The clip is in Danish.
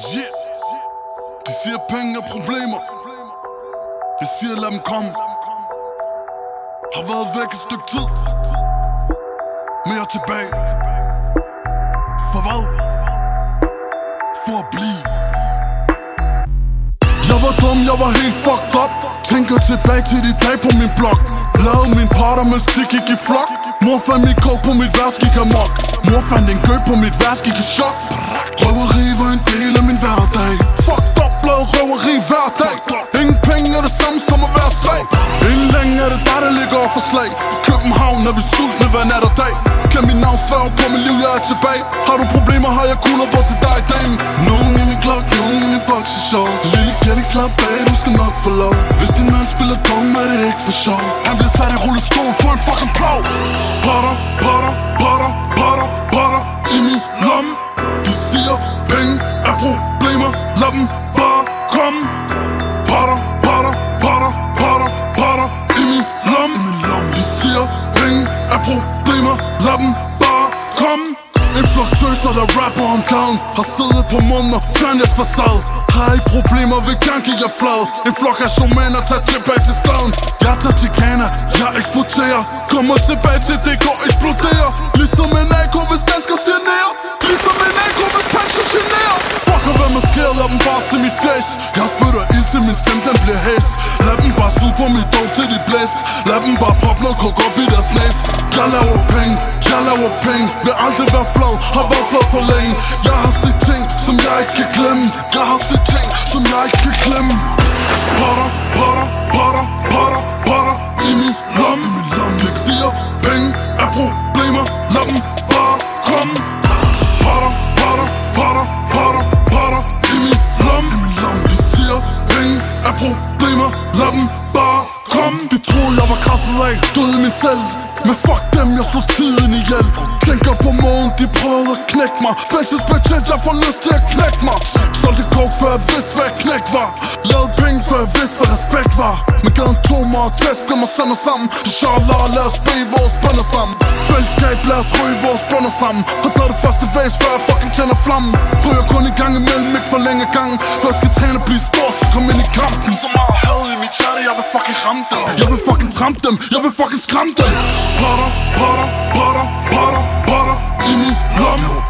Yeah. De siger penge er problemer. Jeg siger lad dem komme. Har været væk et stykke tid. Men jeg er tilbage. For hvad? For at blive. Jeg var dum, jeg var helt fucked up. Tænker tilbage til de dage på min blog Lavede min parter med stik gik i flok. Mor fandt mit kog på mit værts gik amok. Mor fandt en gø på mit værts gik i chok. Røv slag København er vi sultne hver nat og dag. Kan min navn svær på mit liv, jeg er tilbage. Har du problemer, har jeg kugler på til dig, dame Nogen i min klok, nogen i min boxershorts Lille Kenny, slap af, du skal nok få lov. Hvis din mand spiller dum, er det ikke for sjov. Han bliver sat i rullestol for en fucking plov. Potter, potter, potter, potter, potter i min lomme. De siger, penge er problemer, lad dem bare komme. Potter, siger, penge er problemer, lad dem bare komme en flok tøser, der rapper om gaden. Har siddet på munden og fjernet facade. Har ikke problemer, vil gerne give jer flad. En flok af showmaner, tager tilbage til staden. Jeg tager til Kana, jeg eksporterer Kommer tilbage til det går eksploderer. Ligesom en AK, hvis dansker generer. Ligesom en AK, hvis panser generer. Fuck hvad man sker, lad dem bare se mit face. Jeg spytter ild til min stemme, den bliver hæs blæst Lad dem bare poppe noget kok op i deres næs Jeg laver penge, jeg laver penge Vil aldrig være flad, har været flad for længe Jeg har set ting, som jeg ikke kan glemme Jeg har set ting, som jeg ikke kan glemme Potter, potter, potter, potter, potter i min lomme De siger, penge er brug var krasset af, døde min selv. Men fuck dem, jeg slog tiden ihjel. Tænker på måden, de prøvede at knække mig. Fængselsbetjent, jeg får lyst til at knække mig. Solgte coke, før jeg vidste, hvad knæk var. Lavede penge, før jeg vidste, hvad respekt var. Men gaden tog mig og tæskede mig sammen. Sammen Inshallah, lad os bede vores bønder sammen. Fællesskab, lad os ryge vores bønder sammen. Har taget det første vase, før jeg fucking tænder flammen. Ryger kun i gang imellem, ikke for længe gang. Før jeg skal vil fucking trampe dem, jeg vil fucking skræmme dem. Potter, potter, potter, potter, potter i min lomme De siger,